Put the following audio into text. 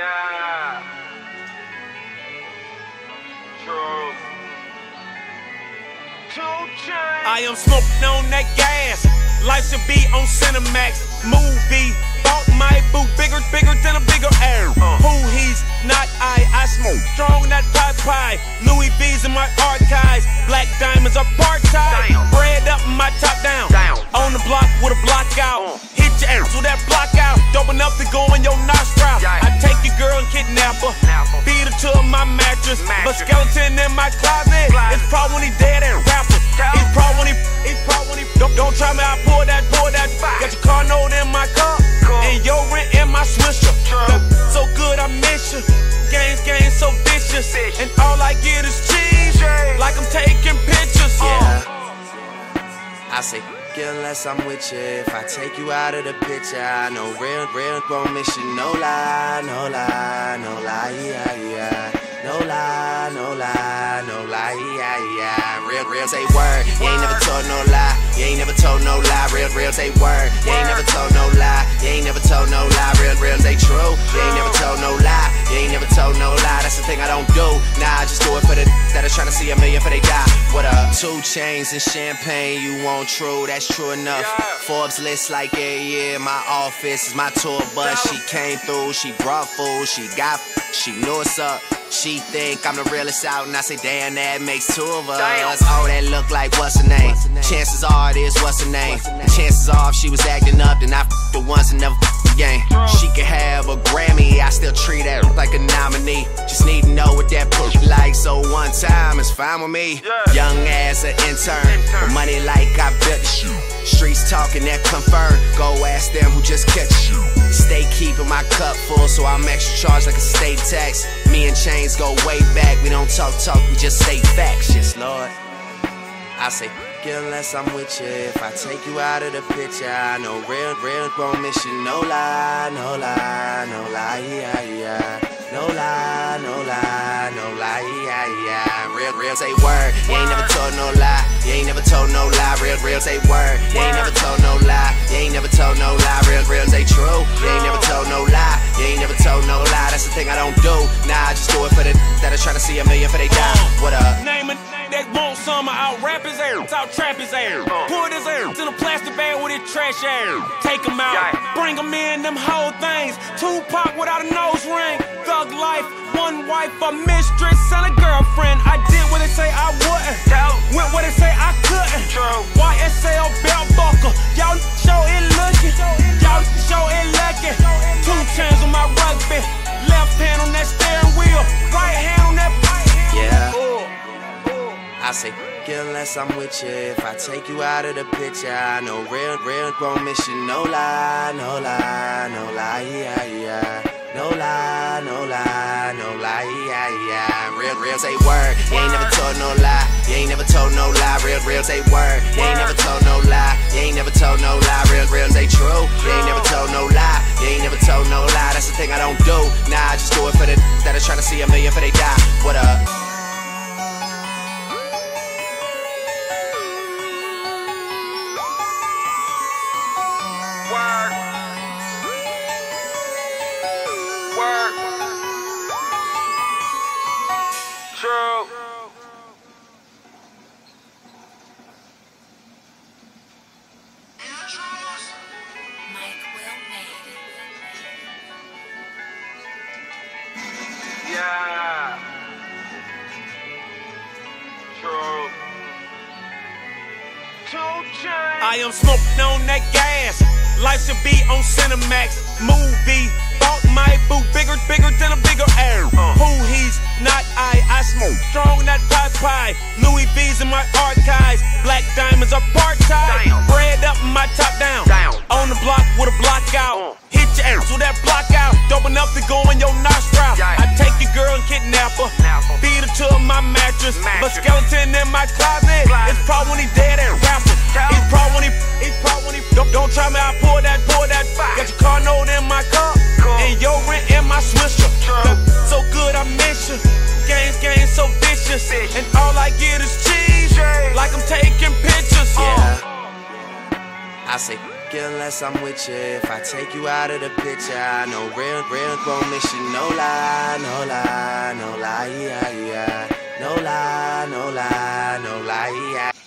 Yeah. True. Two Chainz. I am smoking on that gas. Life should be on Cinemax. Movie. Bought my boo bigger, bigger than a bigger air. Uh. Who he's not I. I smoke strong, not pot pie. Louis V's in my archives. Black diamonds are part time. Damn. Hit your ass with that block out. Dope enough to go in your nostril. Yeah. I take your girl and kidnap her. Kidnap her. Feed her to my mattress. But Mattress. skeleton in my closet. Closet. It's probably when he dead and rapper. Tell It's probably when he, it's probably when he, don't, don't try me, I pour that, pour that. Fire. Got your car note in my car. Cool. And your rent in my swisher. So good, I miss you. Games, games, so vicious. Vicious. And all I get is cheese. Cheese. Like I'm taking pictures. Uh. Yeah. I say, unless I'm with you. If I take you out of the picture, I know real, real won't miss you. No lie, no lie, no lie, yeah, yeah. No lie, no lie, no lie, yeah, yeah. Real, real say word. You ain't never told no lie. You ain't never told no lie. Real, real say word. You ain't never told no lie. You ain't never told no lie. Real, real say true. You ain't never thing I don't do. Nah, I just do it for the that are trying to see a million for they die. What up? Two Chainz and champagne, you want true, that's true enough. Yeah. Forbes list like yeah, yeah, my office is my tour bus. She came through, she brought food, she got, she knew what's up. She think I'm the realest out, and I say, damn, that makes two of us. Damn. Oh, that look like what's her name? Chances are it is what's her name. Chances are if she was acting up, then I f the ones and never f the game. She could have a Grammy, I still treat her like a nominee. Just need to know what that push like, so one time is fine with me. Yeah. Young as an intern, Intern. money like I built the shoe. Streets talking that confirm. Go ask them who just catch you. Stay keeping my cup full, so I'm extra charged like a state tax. Me and Chainz go way back. We don't talk talk, we just state facts. Yes, Lord. I say, unless I'm with you. If I take you out of the picture, I know real, real won't miss you. No lie, no lie, no lie, yeah, yeah. No lie, no lie, no lie, yeah, yeah. Real, real say word. You ain't never told no lie. You ain't never told no lie. Real, real say word. You ain't never thing I don't do. Nah, I just do it for the that are trying to see a million for they die. What up? Name it, they want some, out rap his air, out trap his air. Put his air in a plastic bag with his trash air. Take him out, Yeah. bring him in, them whole things. Tupac without a nose ring. Thug life, one wife, a mistress, and a girlfriend. I did what they say I wouldn't. Tell. Went what they say I couldn't. True. YSL belt buckle. Y'all show it looking. Y'all show it lucky. Two chains on my rugby. Left hand on that steering wheel. Right hand on that. Yeah. Ooh, ooh. I say, unless I'm with you. If I take you out of the picture, I know real, real won't miss you. No lie, no lie, no lie, yeah, yeah. No lie, no lie, no lie, yeah, yeah. Real, real say word. You ain't never told no lie. Real, real say word. You ain't never told no lie. You ain't never told no lie. Real, real they true. You ain't never told no lie. You ain't never told no lie. That's the thing I don't do. Nah, I just do it for the that are trying to see a million for they die. What up? I am smoking on that gas. Life should be on Cinemax. Movie. Bought my boo bigger, bigger than a bigger air. Uh. Who he's not I. I smoke strong, not pot pie. Louis V's in my archives. Black diamonds are part time. Damn. Bread up, my top down. Down. On the block with a block out. Uh. Hit your ass with that block out. Dope enough to go in your nostril. Yeah. I take your girl and kidnap her. Kidnap her. To my mattress. But Mattress. skeleton in my closet. Closet. It's probably when he dead and rapper. Tell. It's probably when he, it's probably when he, don't, don't try me, I pour that, pour that. Fire. Got your car note in my car. Cool. And your rent in my swisher. Look, So good, I miss you. Games, games, so vicious. Vicious. And all I get is cheese. Cheese. Like I'm taking pictures. Oh. Yeah. I say, unless I'm with you. If I take you out of the picture, I know real, real won't miss you. No lie, no lie, no lie, yeah, yeah. No lie, no lie, no lie, yeah.